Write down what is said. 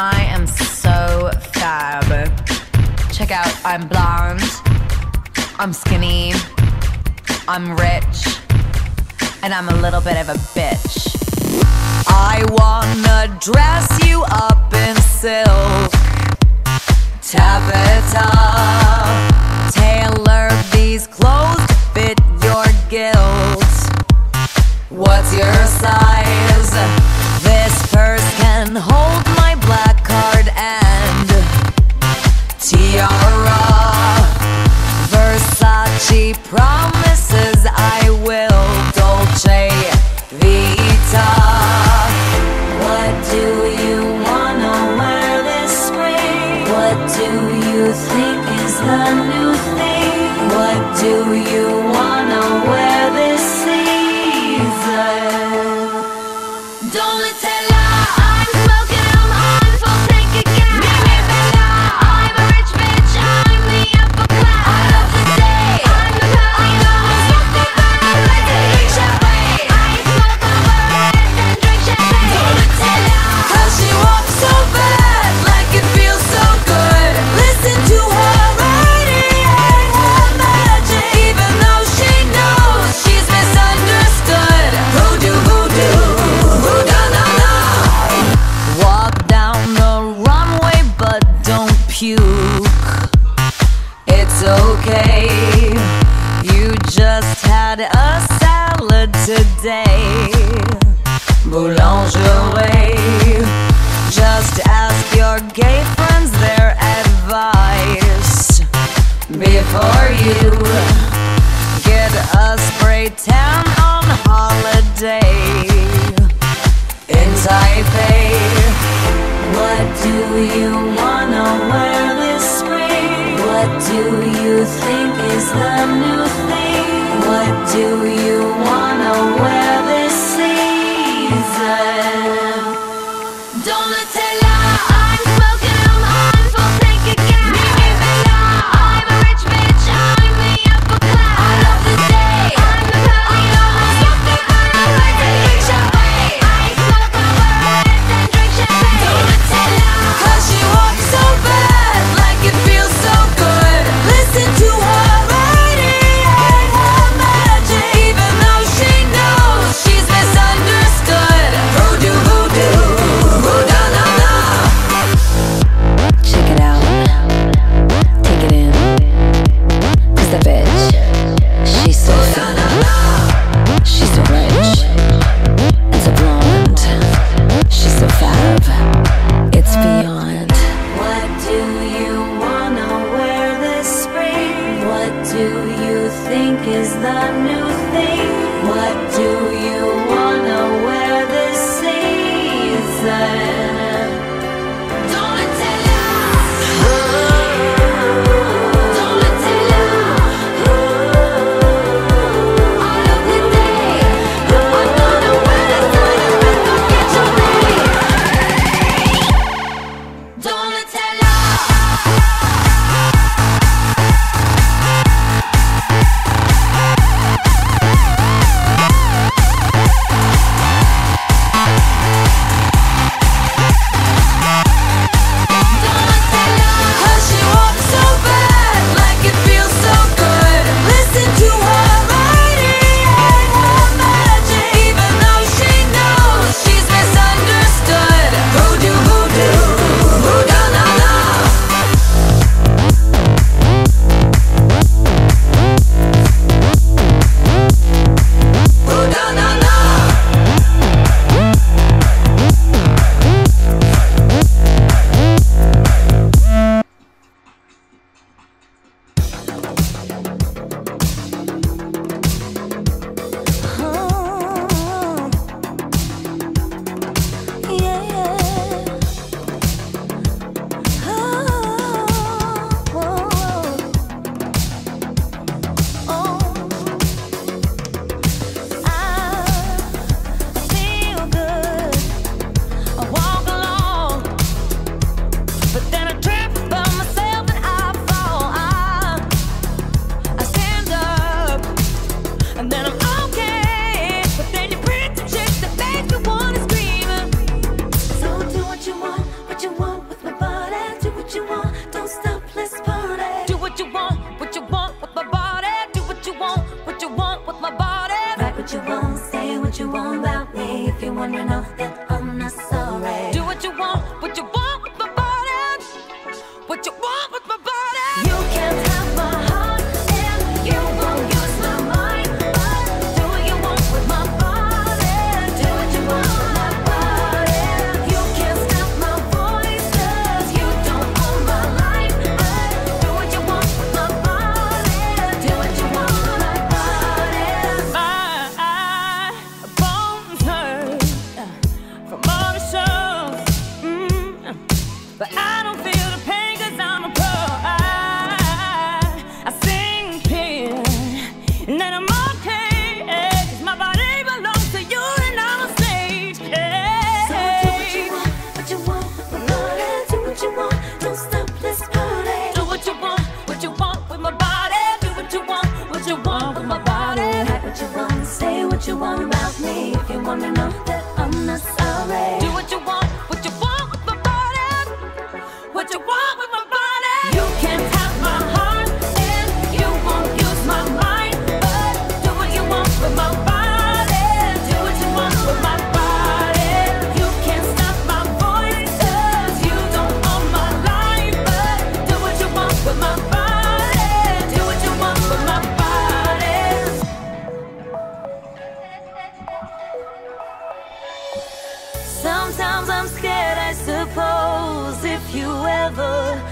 I am so fab. Check out, I'm blonde, I'm skinny, I'm rich, and I'm a little bit of a bitch. I wanna dress you up in silk. Tabitha, tailor these clothes to fit your guilt. What's your size? okay. You just had a salad today. Boulangerie. Just ask your gay friends their advice before you get a spray tan on holiday in Taipei. What do you wanna wear this spring? What do think is the new thing? What do we what you want, what you want. what you want about me. If you wanna know that Sometimes I'm scared, I suppose, if you ever